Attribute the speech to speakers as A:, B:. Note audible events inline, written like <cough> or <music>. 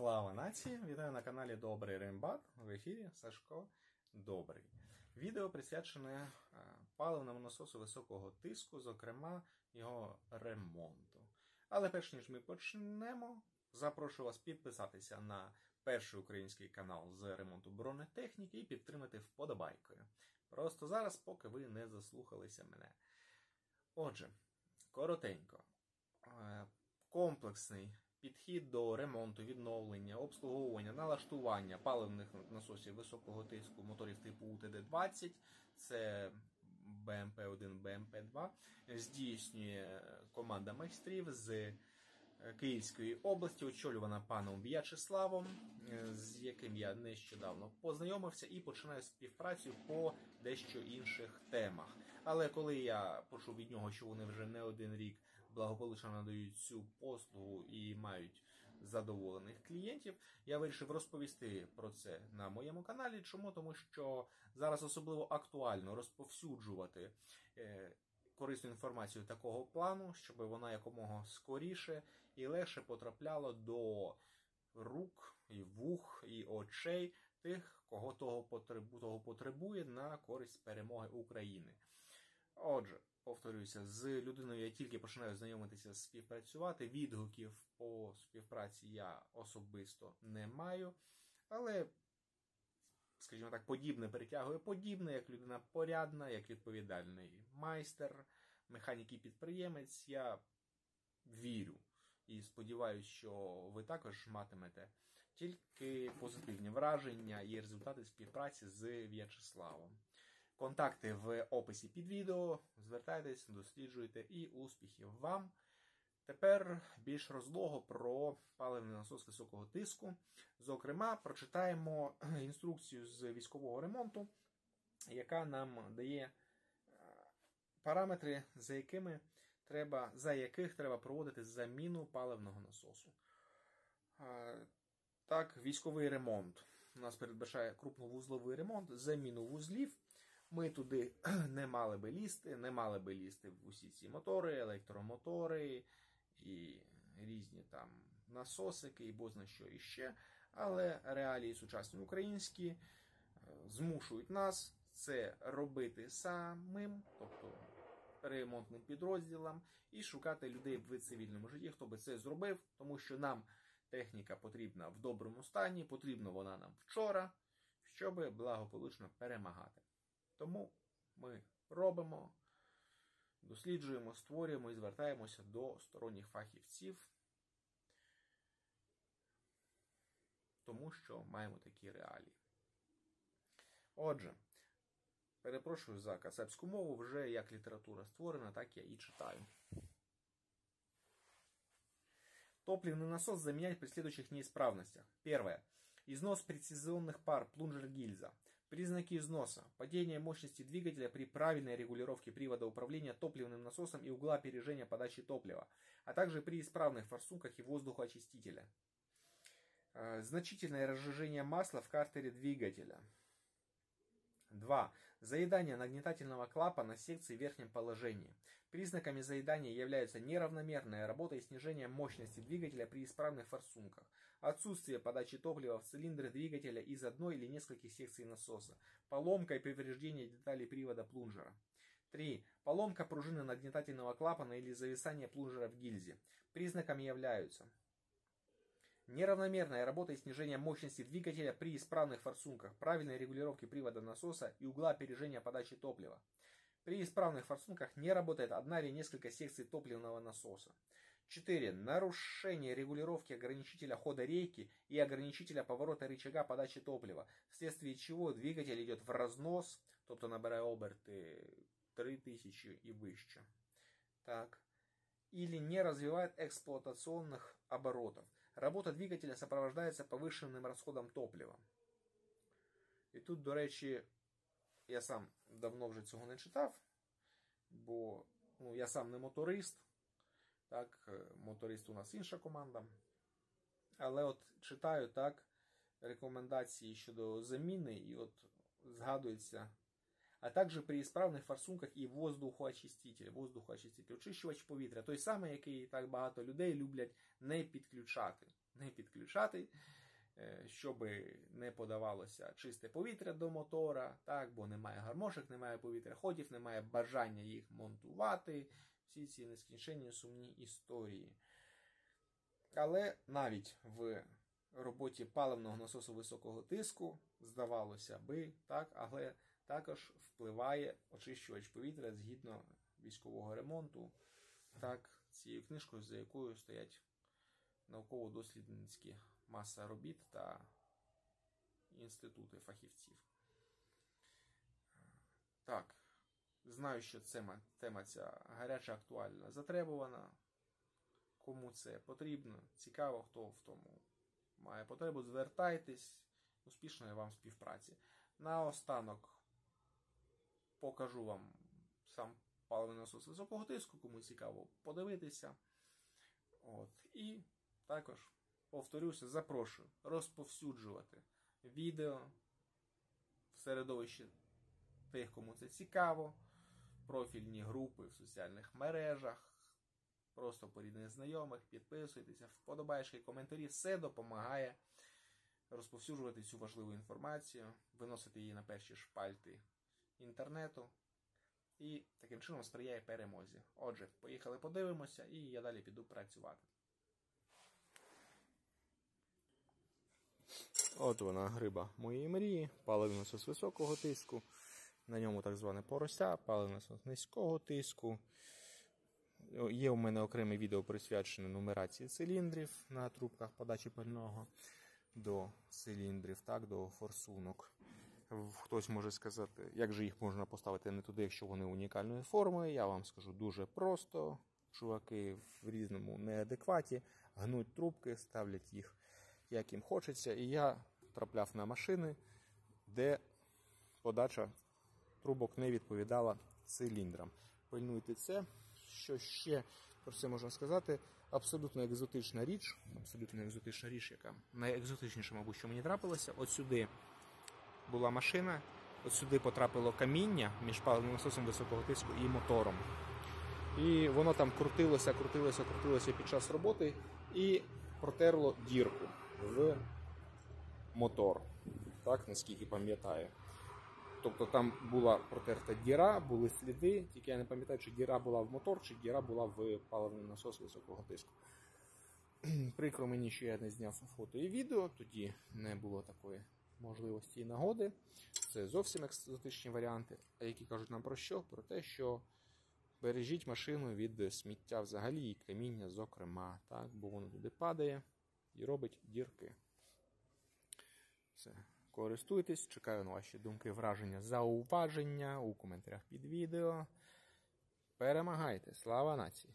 A: Слава нації! Вітаю на каналі Добрий Рембат. В ефірі Сашко Добрий. Відео присвячене е, паливному насосу високого тиску, зокрема його ремонту. Але перш ніж ми почнемо, запрошую вас підписатися на перший український канал з ремонту бронетехніки і підтримати вподобайкою. Просто зараз, поки ви не заслухалися мене. Отже, коротенько, Е, комплексний підхід до ремонту, відновлення, обслуговування, налаштування паливних насосів високого тиску моторів типу УТД-20, це БМП-1, БМП-2, здійснює команда майстрів з Київської області, очолювана паном В'ячеславом, з яким я нещодавно познайомився і починаю співпрацю по дещо інших темах. Але коли я почув від нього, що вони вже не один рік благополучно надають цю послугу і мають задоволених клієнтів, я вирішив розповісти про це на моєму каналі. Чому? Тому що зараз особливо актуально розповсюджувати. Корисну інформацію такого плану, щоб вона якомога скоріше і легше потрапляла до рук, і вух, і очей тих, кого того того потребує на користь перемоги України. Отже, повторюся, з людиною я тільки починаю знайомитися співпрацювати. Відгуків по співпраці я особисто не маю, але. Скажімо так, подібне перетягує подібне, як людина порядна, як відповідальний майстер, механік і підприємець. Я вірю і сподіваюся, що ви також матимете тільки позитивні враження і результати співпраці з В'ячеславом. Контакти в описі під відео. Звертайтесь, досліджуйте і успіхів вам! Тепер більш розлого про паливний насос високого тиску. Зокрема, прочитаємо <clears throat> інструкцію з військового ремонту, яка нам дає параметри, за якими треба, за яких треба проводити заміну паливного насосу. Так, військовий ремонт. У нас передбачає крупновузловий ремонт, заміну вузлів. Ми туди <clears throat> не мали би лізти, не мали би лізти в усі ці мотори, електромотори і різні там насосики, і бозна що іще. Але реалії сучасні українські е, змушують нас це робити самим, тобто ремонтним підрозділам, і шукати людей в цивільному житті, хто би це зробив, тому що нам техніка потрібна в доброму стані, потрібна вона нам вчора, щоб благополучно перемагати. Тому ми робимо досліджуємо, створюємо і звертаємося до сторонніх фахівців, тому що маємо такі реалії. Отже, перепрошую за кацапську мову, вже як література створена, так я і читаю. Топливный насос заменять при следующих неисправностях. Первое. Износ прецизионных пар плунжер-гильза. Признаки износа. Падение мощности двигателя при правильной регулировке привода управления топливным насосом и угла опережения подачи топлива, а также при исправных форсунках и воздухоочистителя. Э, значительное разжижение масла в картере двигателя. 2. Заедание нагнетательного клапана секции в верхнем положении. Признаками заедания являются неравномерная работа и снижение мощности двигателя при исправных форсунках, отсутствие подачи топлива в цилиндры двигателя из одной или нескольких секций насоса, поломка и повреждение деталей привода плунжера. 3. Поломка пружины нагнетательного клапана или зависание плунжера в гильзе. Признаками являются Неравномерная работа и снижение мощности двигателя при исправных форсунках, правильной регулировке привода насоса и угла опережения подачи топлива. При исправных форсунках не работает одна или несколько секций топливного насоса. 4. Нарушение регулировки ограничителя хода рейки и ограничителя поворота рычага подачи топлива, вследствие чего двигатель идет в разнос, тобто набирає оберти 3000 и выше. Так. Или не развивает эксплуатационных оборотов. Работа двигателя сопровождається повищеним розходом топлива. І тут, до речі, я сам давно вже цього не читав, бо ну, я сам не моторист. Так, е, Моторист у нас інша команда. Але от читаю так рекомендації щодо заміни, і от згадується а також при ісправних форсунках і воздухоочиститель, воздухоочиститель, очищувач повітря, той самий, який так багато людей люблять не підключати. не підключати, е, щоб не подавалося чисте повітря до мотора, так, бо немає гармошок, немає повітря ходів, немає бажання їх монтувати. Всі ці нескінченні сумні історії. Але навіть в роботі паливного насосу високого тиску, здавалося би, так, але також впливає очищувач повітря згідно військового ремонту, так, цією книжкою, за якою стоять науково-дослідницькі маса робіт та інститути фахівців. Так, знаю, що тема, тема ця гаряча, актуальна, затребувана. Кому це потрібно, цікаво, хто в тому має потребу, звертайтесь. Успішної вам співпраці. Наостанок покажу вам сам паливний насос високого тиску, кому цікаво подивитися. От. І також, повторюся, запрошую розповсюджувати відео в середовищі тих, кому це цікаво, профільні групи в соціальних мережах. Просто по рідних знайомих, підписуйтеся, вподобаєш коментарі, все допомагає розповсюджувати цю важливу інформацію, виносити її на перші шпальти інтернету і таким чином сприяє перемозі. Отже, поїхали подивимося, і я далі піду працювати. От вона гриба моєї мрії, паливний насос високого тиску. На ньому так зване порося, паливний насос низького тиску. Є у мене окреме відео присвячене нумерації циліндрів на трубках подачі пального до циліндрів, так, до форсунок. Хтось може сказати, як же їх можна поставити не туди, якщо вони унікальної форми. Я вам скажу дуже просто. Чуваки в різному неадекваті гнуть трубки, ставлять їх, як їм хочеться. І я трапляв на машини, де подача трубок не відповідала циліндрам. Пильнуйте це. Що ще про це можна сказати? Абсолютно екзотична річ, абсолютно екзотична річ, яка найекзотичніша, мабуть, що мені трапилося. От сюди була машина, от сюди потрапило каміння між паливним насосом високого тиску і мотором. І воно там крутилося, крутилося, крутилося під час роботи і протерло дірку в мотор. Так, наскільки пам'ятаю. Тобто там була протерта діра, були сліди, тільки я не пам'ятаю, чи діра була в мотор, чи діра була в паливний насос високого тиску. Прикро мені, що я не зняв фото і відео, тоді не було такої можливості і нагоди. Це зовсім екзотичні варіанти, які кажуть нам про що? Про те, що бережіть машину від сміття взагалі і каміння, зокрема, так, бо воно туди падає і робить дірки. Все. Користуйтесь, чекаю на ваші думки, враження, зауваження у коментарях під відео. Перемагайте! Слава нації!